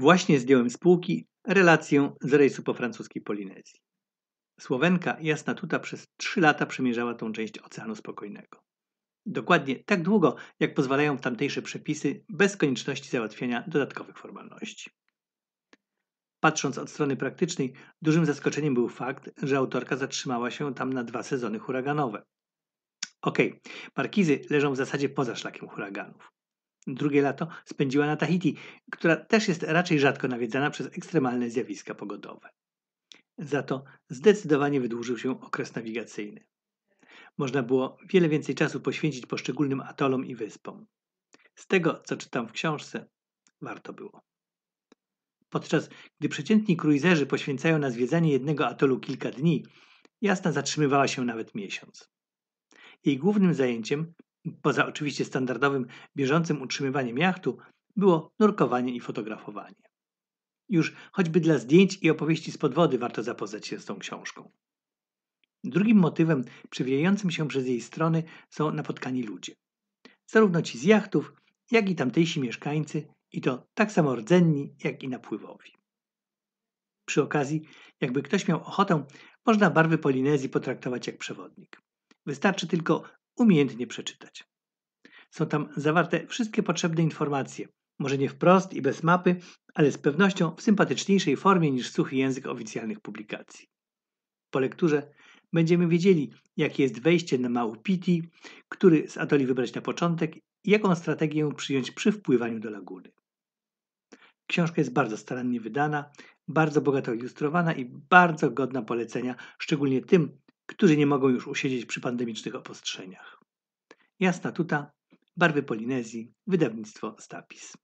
Właśnie zdjąłem z półki relację z rejsu po francuskiej Polinezji. Słowenka Jasna Tuta przez trzy lata przemierzała tą część Oceanu Spokojnego. Dokładnie tak długo, jak pozwalają tamtejsze przepisy, bez konieczności załatwiania dodatkowych formalności. Patrząc od strony praktycznej, dużym zaskoczeniem był fakt, że autorka zatrzymała się tam na dwa sezony huraganowe. Okej, okay, markizy leżą w zasadzie poza szlakiem huraganów. Drugie lato spędziła na Tahiti, która też jest raczej rzadko nawiedzana przez ekstremalne zjawiska pogodowe. Za to zdecydowanie wydłużył się okres nawigacyjny. Można było wiele więcej czasu poświęcić poszczególnym atolom i wyspom. Z tego, co czytam w książce, warto było. Podczas gdy przeciętni kruizerzy poświęcają na zwiedzanie jednego atolu kilka dni, Jasna zatrzymywała się nawet miesiąc. Jej głównym zajęciem, poza oczywiście standardowym bieżącym utrzymywaniem jachtu, było nurkowanie i fotografowanie. Już choćby dla zdjęć i opowieści z podwody warto zapoznać się z tą książką. Drugim motywem przewijającym się przez jej strony są napotkani ludzie. Zarówno ci z jachtów, jak i tamtejsi mieszkańcy, i to tak samo rdzenni, jak i napływowi. Przy okazji, jakby ktoś miał ochotę, można barwy Polinezji potraktować jak przewodnik. Wystarczy tylko umiejętnie przeczytać. Są tam zawarte wszystkie potrzebne informacje, może nie wprost i bez mapy, ale z pewnością w sympatyczniejszej formie niż suchy język oficjalnych publikacji. Po lekturze będziemy wiedzieli, jakie jest wejście na Maupiti, który z atoli wybrać na początek i jaką strategię przyjąć przy wpływaniu do laguny. Książka jest bardzo starannie wydana, bardzo bogato ilustrowana i bardzo godna polecenia, szczególnie tym, którzy nie mogą już usiedzieć przy pandemicznych opostrzeniach. Jasna tuta, barwy Polinezji, wydawnictwo Stapis.